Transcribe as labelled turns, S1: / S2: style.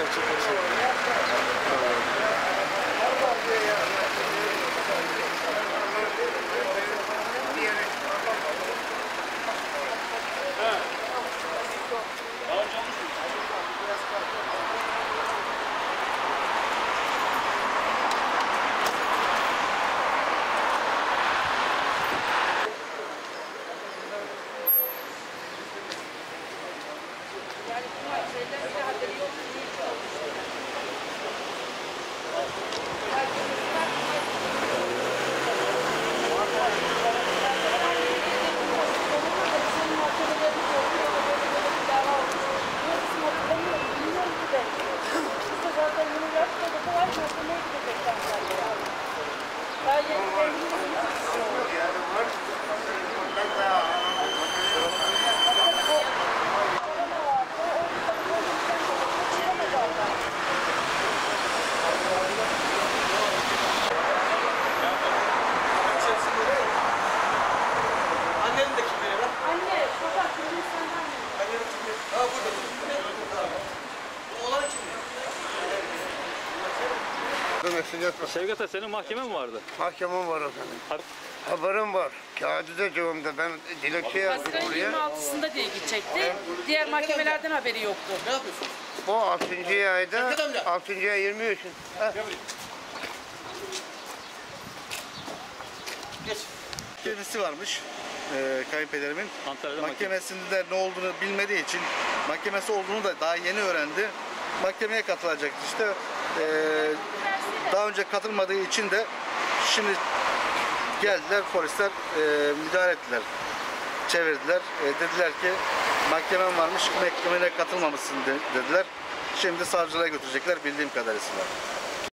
S1: gerçekleşecek.
S2: Gracias. Yeah, the work, Bey, senin mahkeme mi vardı?
S1: Mahkemem var efendim.
S2: Ha-
S1: Haberim var. Kağıdı da cebimde. Ben dilekçe yazdım
S3: Haziran
S1: oraya.
S3: 26'sında diye gidecekti. Diğer mahkemelerden haberi yoktu.
S1: Bu 6. ayda 6. ay 23. Heh.
S4: Mahkemesi varmış e, kayınpederimin.
S2: Antalya'da mahkeme.
S4: Mahkemesinde de ne olduğunu bilmediği için mahkemesi olduğunu da daha yeni öğrendi. Mahkemeye katılacaktı işte. E, daha önce katılmadığı için de şimdi geldiler polisler e, müdahale ettiler. Çevirdiler. E, dediler ki mahkemen varmış mahkemene katılmamışsın de- dediler. Şimdi savcılığa götürecekler bildiğim kadarıyla.